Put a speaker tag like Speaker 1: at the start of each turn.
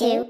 Speaker 1: Two,